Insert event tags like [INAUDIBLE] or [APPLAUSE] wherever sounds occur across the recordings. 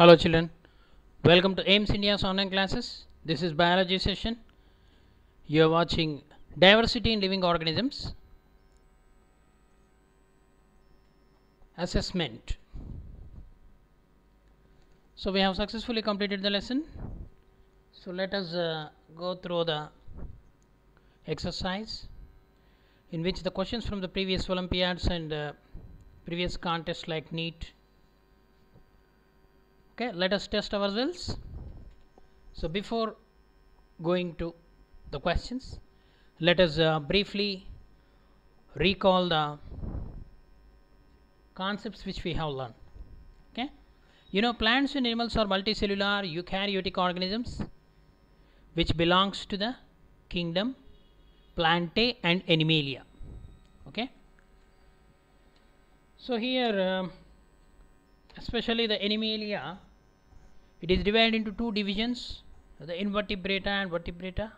Hello children, welcome to AIMS India's online classes. This is biology session. You are watching diversity in living organisms assessment. So we have successfully completed the lesson. So let us uh, go through the exercise in which the questions from the previous Olympiads and uh, previous contests like NEET okay let us test ourselves so before going to the questions let us uh, briefly recall the concepts which we have learned. Okay? You know plants and animals are multicellular eukaryotic organisms which belongs to the kingdom plantae and animalia. Okay? So here um, especially the animalia it is divided into two divisions the invertebrata and vertebrata.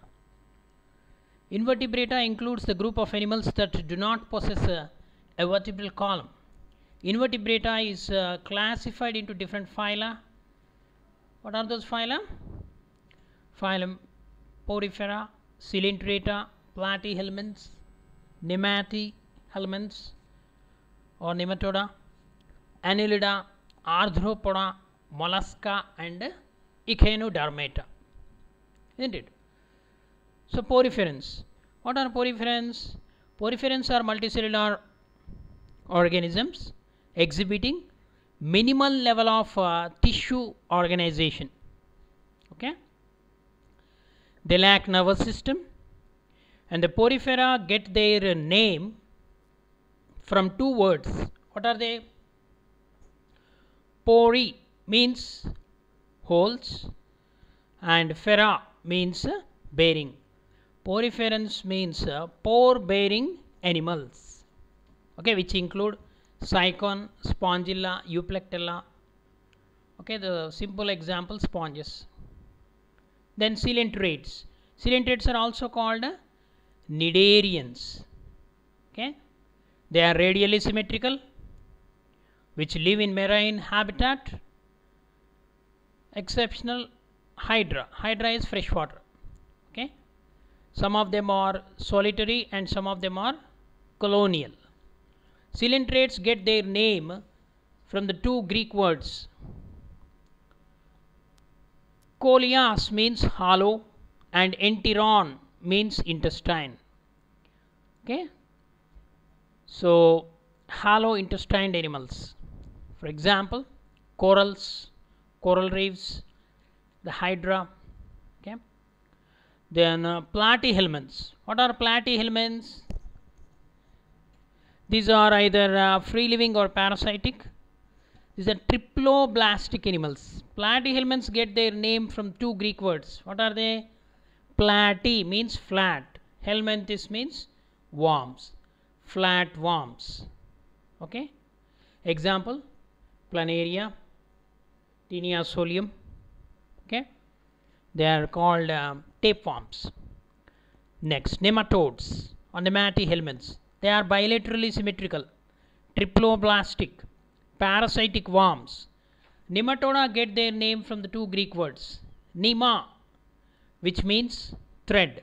Invertebrata includes the group of animals that do not possess a, a vertebral column. Invertebrata is uh, classified into different phyla. What are those phyla? Phylum porifera coelenterata platyhelminths nematyhelminths or nematoda annelida arthropoda mollusca and echinodermata isn't it? So poriferans what are poriferans poriferans are multicellular organisms exhibiting minimal level of uh, tissue organization okay? They lack nervous system and the porifera get their name from two words. What are they? Pori means holes and fera means bearing. Poriferans means pore bearing animals. Okay which include sycon spongilla euplectella. Okay the simple example sponges. Then coelentrates coelentrates are also called cnidarians okay they are radially symmetrical which live in marine habitat exceptional hydra. Hydra is freshwater okay? Some of them are solitary and some of them are colonial. Coelentrates get their name from the two greek words. Koilos means hollow and enteron means intestine. Okay? So hollow intestined animals. For example corals coral reefs the hydra okay? Then uh, platyhelminths what are platyhelminths these are either uh, free living or parasitic. These are triploblastic animals. Platyhelminths get their name from two greek words. What are they? Platy means flat. Helminths means worms. Flat worms. Okay? Example planaria Taenia solium okay? They are called um, tapeworms next nematodes or nematyhelminths they are bilaterally symmetrical triploblastic parasitic worms. Nematoda get their name from the two greek words nema which means thread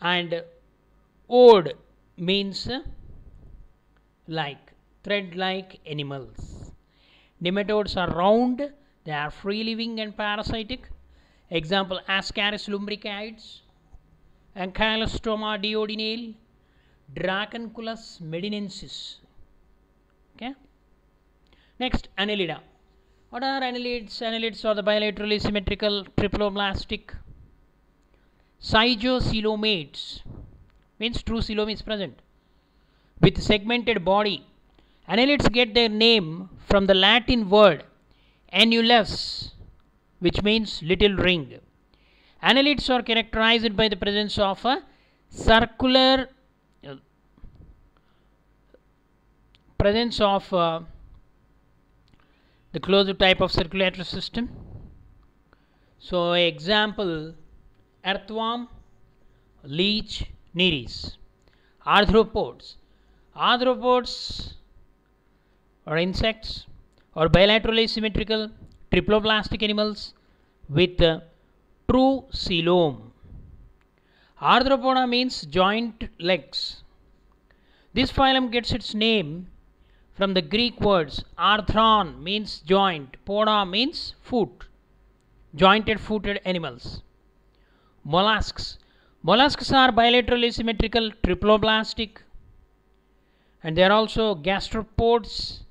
and ode means like thread like animals nematodes are round they are free living and parasitic. Example ascaris lumbricoides ankylostoma duodenale dracunculus medinensis. Okay? Next annelida. What are annelids? Annelids are the bilaterally symmetrical triploblastic schizocoelomates means true coelom is present. With segmented body annelids get their name from the latin word annulus which means little ring. Annelids are characterized by the presence of a circular presence of uh, the closed type of circulatory system. So example earthworm leech nereis arthropods. Arthropods or insects or bilaterally symmetrical triploblastic animals with uh, true coelom. Arthropoda means joint legs. This phylum gets its name from the Greek words arthron means joint, poda means foot, jointed footed animals. Mollusks. Mollusks are bilaterally symmetrical, triploblastic, and they are also gastropods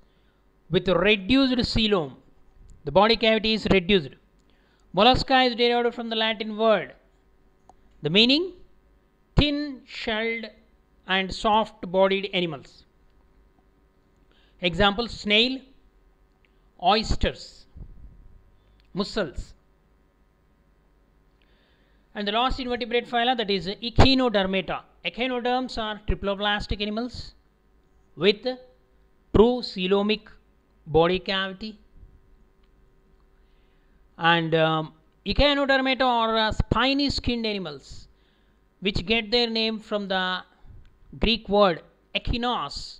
with reduced coelom. The body cavity is reduced. Mollusca is derived from the Latin word. The meaning thin shelled and soft bodied animals. Example snail, oysters, mussels. And the last invertebrate phyla that is Echinodermata. Echinoderms are triploblastic animals with true coelomic body cavity and um, Echinodermata are uh, spiny skinned animals which get their name from the Greek word echinos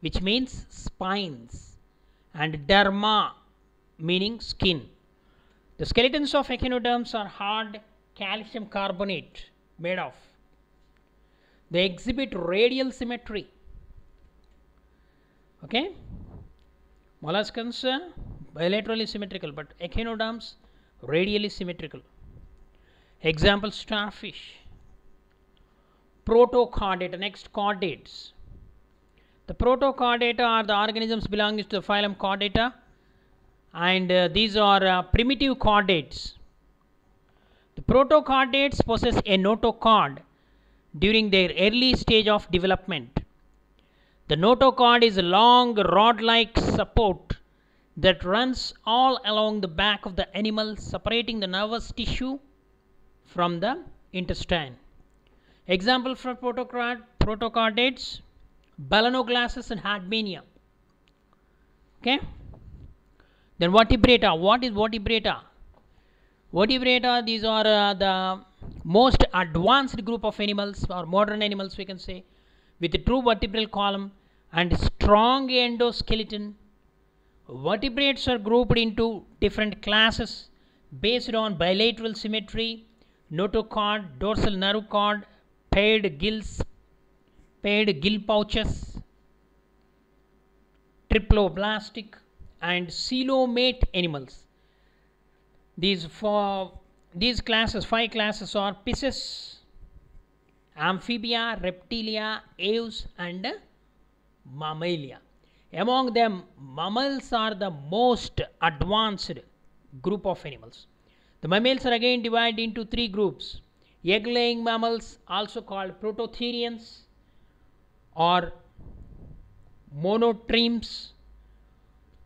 which means spines and derma meaning skin. The skeletons of echinoderms are hard calcium carbonate made of. They exhibit radial symmetry. Okay? Molluscans bilaterally symmetrical but echinoderms radially symmetrical. Example starfish. Protochordata, next chordates. The protochordata are the organisms belonging to the phylum Chordata and uh, these are uh, primitive chordates. The protochordates possess a notochord during their early stage of development. The notochord is a long rod-like support that runs all along the back of the animal separating the nervous tissue from the intestine. Example for protochordates Balanoglossus and Herdmania. Okay. Then vertebrata. What is vertebrata? Vertebrata, these are uh, the most advanced group of animals or modern animals we can say with a true vertebral column and strong endoskeleton. Vertebrates are grouped into different classes based on bilateral symmetry, notochord, dorsal nerve cord, paired gills, paired gill pouches, triploblastic and coelomate animals. These four, these classes, five classes are pisces, amphibia, reptilia, aves and mammalia. Among them, mammals are the most advanced group of animals. The mammals are again divided into three groups. Egg-laying mammals, also called prototherians or monotremes.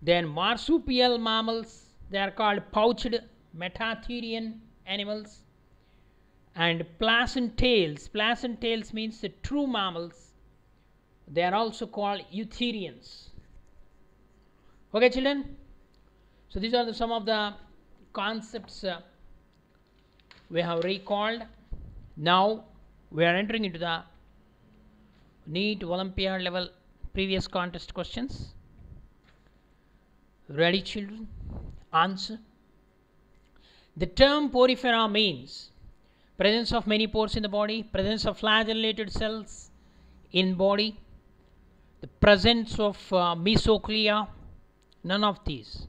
Then marsupial mammals, they are called pouched metatherian animals. And placentales, placentales means the true mammals. They are also called eutherians. Okay, children? So these are the, some of the concepts uh, we have recalled. Now we are entering into the NEET Olympiad level previous contest questions. Ready, children? Answer. The term porifera means presence of many pores in the body, presence of flagellated cells in body, the presence of uh, none of these.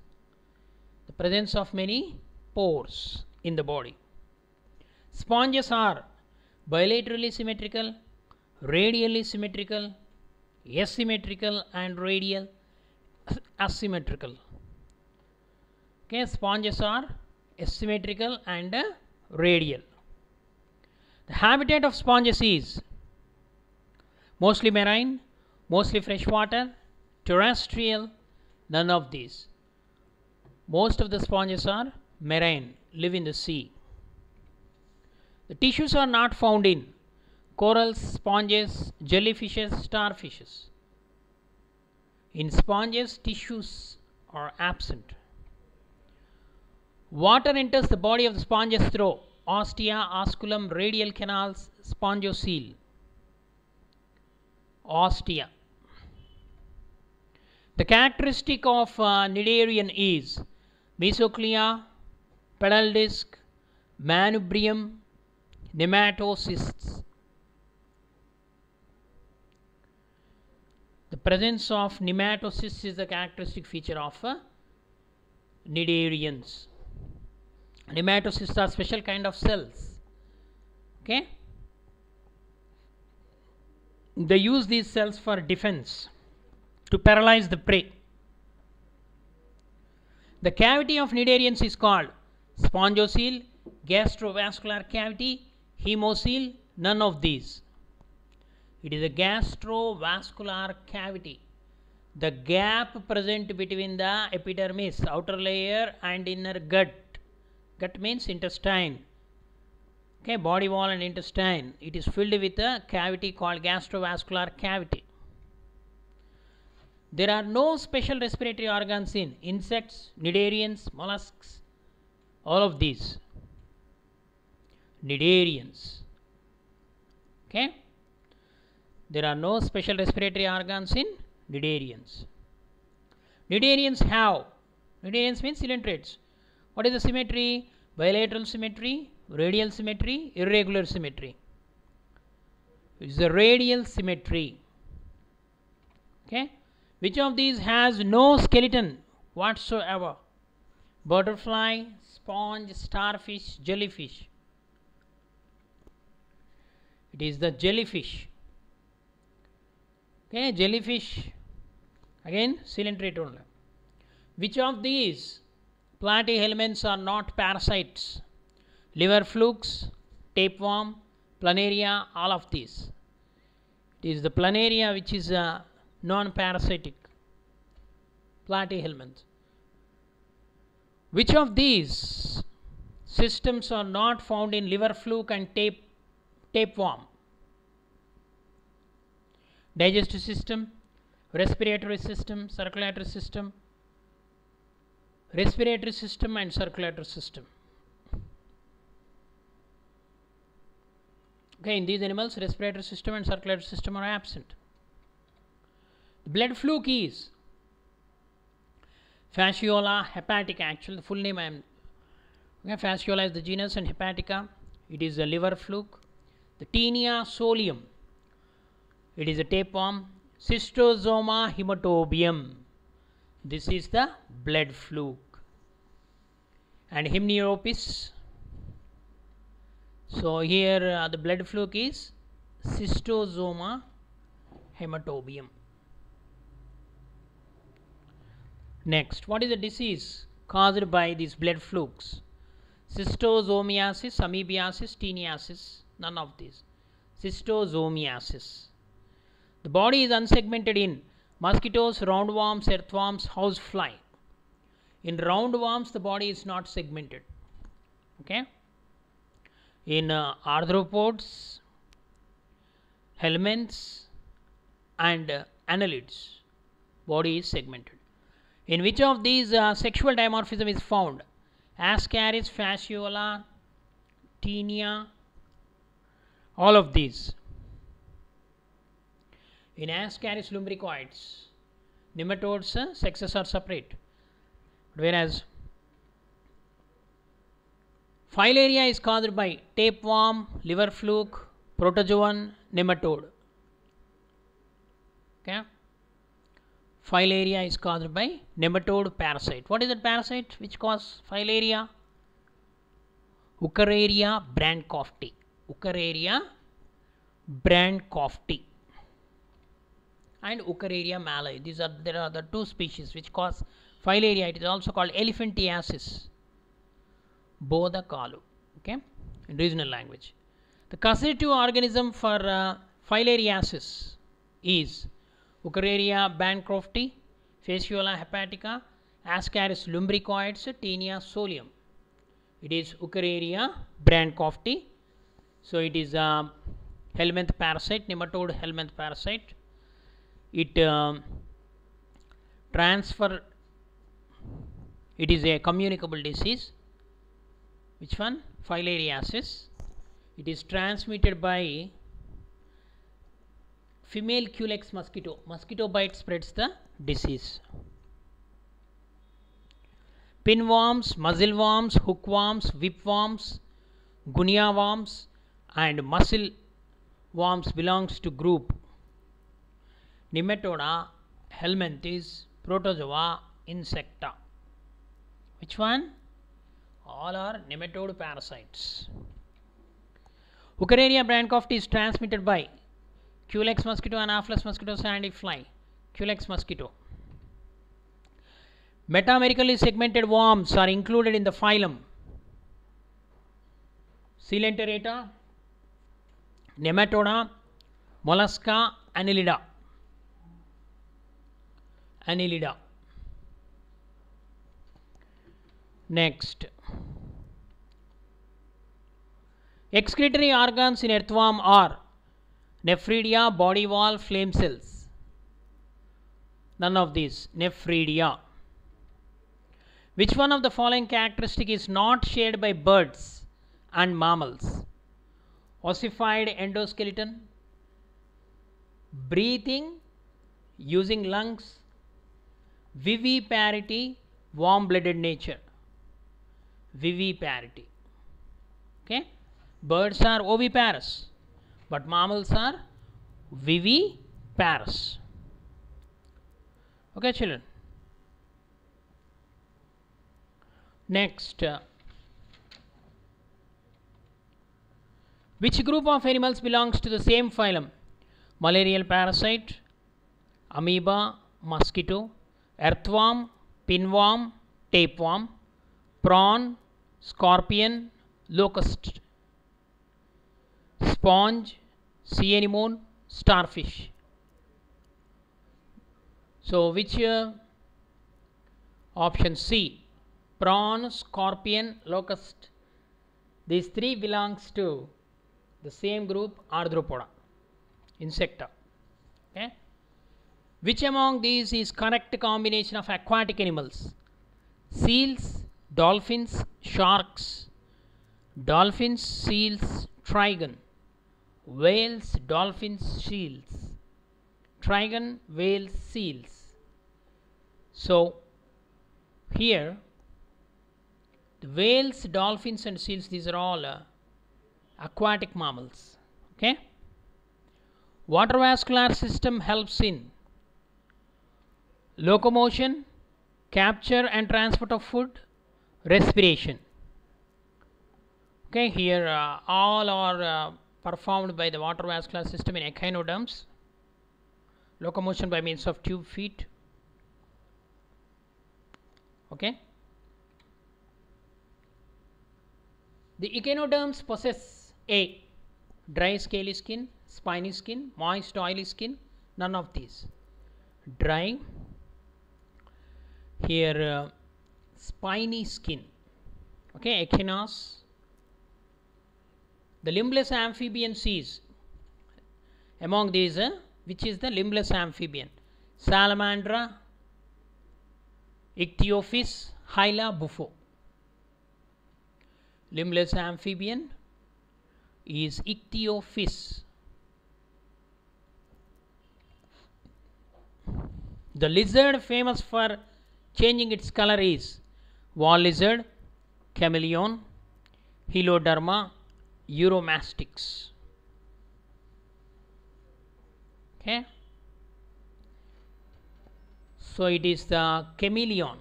The presence of many pores in the body. Sponges are bilaterally symmetrical, radially symmetrical, asymmetrical and radial [COUGHS] asymmetrical. Okay, sponges are asymmetrical and uh, radial. The habitat of sponges is mostly marine, mostly freshwater, terrestrial, none of these. Most of the sponges are marine, live in the sea. The tissues are not found in corals, sponges, jellyfishes, starfishes. In sponges, tissues are absent. Water enters the body of the sponges through ostia, osculum, radial canals, spongocoel. Ostia. The characteristic of uh, is mesoglea, pedal disc, manubrium, nematocysts. The presence of nematocysts is the characteristic feature of uh, cnidarians. Nematocysts are special kind of cells. Okay. They use these cells for defense to paralyze the prey. The cavity of cnidarians is called spongocoel, gastrovascular cavity, hemocoele, none of these. It is a gastrovascular cavity. The gap present between the epidermis, outer layer and inner gut. Gut means intestine. Okay, body wall and intestine. It is filled with a cavity called gastrovascular cavity. There are no special respiratory organs in insects, cnidarians, mollusks, all of these. Cnidarians. Okay. There are no special respiratory organs in cnidarians. Cnidarians have, cnidarians means coelentrates. What is the symmetry? Bilateral symmetry, radial symmetry, irregular symmetry. It is the radial symmetry. Okay. Which of these has no skeleton whatsoever? Butterfly, sponge, starfish, jellyfish. It is the jellyfish. Okay, jellyfish. Again, coelenterate only. Which of these platyhelminths are not parasites? Liver flukes, tapeworm, planaria, all of these. It is the planaria which is a non-parasitic platyhelminth. Which of these systems are not found in liver fluke and tape tapeworm? Digestive system, respiratory system, circulatory system, respiratory system and circulatory system. Okay, in these animals, respiratory system and circulatory system are absent. Blood fluke is Fasciola hepatica. Actually, the full name I am. Okay, Fasciola is the genus and hepatica. It is a liver fluke. The taenia solium. It is a tapeworm. Schistosoma hematobium. This is the blood fluke. And Hymenolepis. So here uh, the blood fluke is Schistosoma hematobium. Next, what is the disease caused by these blood flukes? Schistosomiasis, amoebiasis, teniasis, none of these. Schistosomiasis. The body is unsegmented in mosquitoes, roundworms, earthworms, housefly. In roundworms, the body is not segmented. Okay. In uh, arthropods, helminths, and uh, annelids, body is segmented. In which of these uh, sexual dimorphism is found? Ascaris, fasciola, taenia, all of these. In Ascaris lumbricoids, nematodes uh, sexes are separate, whereas filaria is caused by tapeworm, liver fluke, protozoan, nematode. Okay. Filaria is caused by nematode parasite. What is that parasite which cause filaria? Wuchereria bancrofti. Wuchereria bancrofti and Wuchereria malayi. These are there are the two species which cause filaria. It is also called elephantiasis. Bodha kalu. Okay, in regional language. The causative organism for uh, filariasis is Wuchereria bancrofti, Fasciola hepatica, Ascaris lumbricoids, Taenia solium. It is Wuchereria bancrofti. So it is a helminth parasite, nematode helminth parasite. It um, transfer. It is a communicable disease. Which one? Filariasis. It is transmitted by female culex mosquito. Mosquito bite spreads the disease. pinworms muzzle worms hookworms whipworms guinea worms and mussel worms belongs to group nematoda helminthes protozoa insecta which one all are nematode parasites Wuchereria bancrofti is transmitted by Culex mosquito, and Anopheles mosquito, sandy fly, Culex mosquito. Metamerically segmented worms are included in the phylum Coelenterata, Nematoda, Mollusca, Annelida. Annelida. Next. Excretory organs in earthworm are nephridia, body wall, flame cells. None of these. Nephridia. Which one of the following characteristic is not shared by birds and mammals? Ossified endoskeleton, breathing using lungs, viviparity, warm-blooded nature. Viviparity. Okay. Birds are oviparous, but mammals are viviparous. Okay, children. Next, uh, which group of animals belongs to the same phylum? Malarial parasite, amoeba, mosquito, earthworm, pinworm, tapeworm, prawn, scorpion, locust sponge, sea anemone, starfish. So, which uh, option C? Prawn, scorpion, locust. These three belongs to the same group Arthropoda, insecta. Okay. Which among these is correct combination of aquatic animals? Seals, dolphins, sharks. Dolphins, seals, trygon whales, dolphins, seals. Trygon, whales, seals. So, here the whales, dolphins and seals these are all uh, aquatic mammals. Okay. Water vascular system helps in locomotion, capture and transport of food, respiration. Okay, here uh, all are uh, performed by the water vascular system in echinoderms locomotion by means of tube feet. Okay? The echinoderms possess a dry scaly skin spiny skin moist oily skin none of these. Dry here uh, spiny skin. Okay echinos the limbless amphibian seas. Among these, uh, which is the limbless amphibian? Salamandra, Ichthyophis, Hyla, Bufo. Limbless amphibian is Ichthyophis. The lizard famous for changing its color is wall lizard, chameleon, Heloderma, uromastyx okay? So it is the chameleon.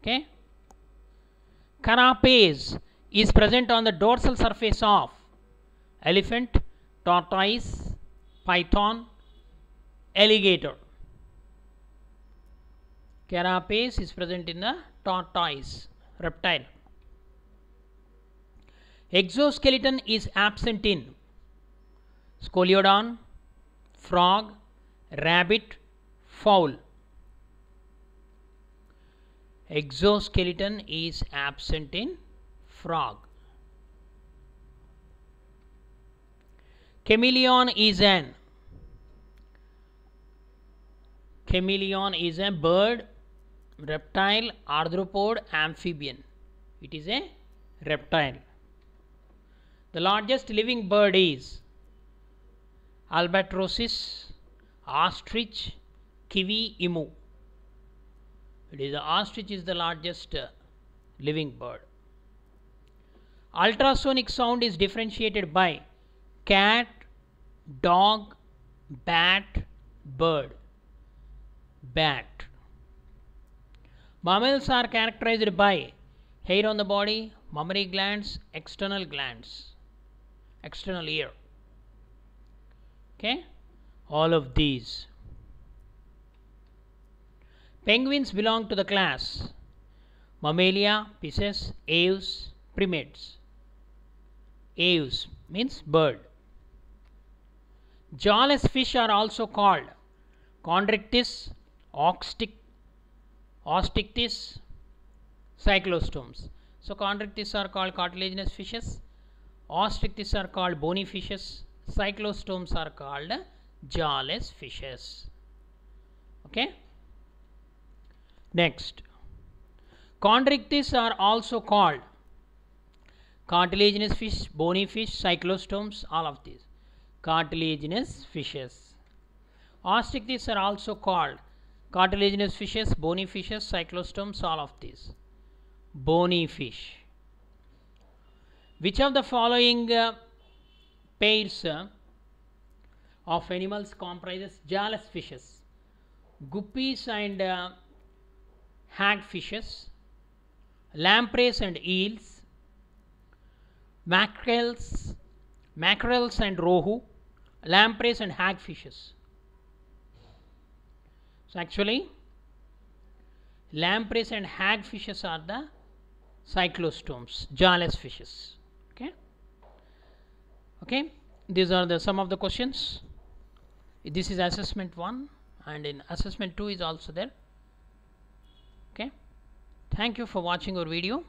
Okay? Carapace is present on the dorsal surface of elephant tortoise python alligator. Carapace is present in the tortoise reptile Exoskeleton is absent in Scoliodon, frog, rabbit, fowl. Exoskeleton is absent in frog. Chameleon is an chameleon is a bird, reptile, arthropod, amphibian. It is a reptile. The largest living bird is albatrosses, ostrich, kiwi, emu. It is the ostrich is the largest uh, living bird. Ultrasonic sound is differentiated by cat, dog, bat, bird. Bat. Mammals are characterized by hair on the body, mammary glands, external glands, external ear. Okay, all of these. Penguins belong to the class Mammalia, Pisces, Aves, Primates. Aves means bird. Jawless fish are also called Chondrichthyes, Osteichthyes, Cyclostomes. So Chondrichthyes are called cartilaginous fishes, Osteichthyes are called bony fishes, Cyclostomes are called jawless fishes. Okay. Next, chondrichthyes are also called cartilaginous fish, bony fish, cyclostomes, all of these cartilaginous fishes. Osteichthyes are also called cartilaginous fishes, bony fishes, cyclostomes, all of these bony fish. Which of the following uh, pairs uh, of animals comprises jawless fishes? Guppies and uh, hagfishes, lampreys and eels, mackerels, mackerels and rohu, lampreys and hagfishes. So actually, lampreys and hagfishes are the cyclostomes, jawless fishes. Okay. Okay. These are the some of the questions. This is assessment one, and in assessment two is also there okay thank you for watching our video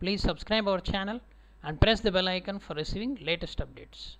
please subscribe our channel and press the bell icon for receiving latest updates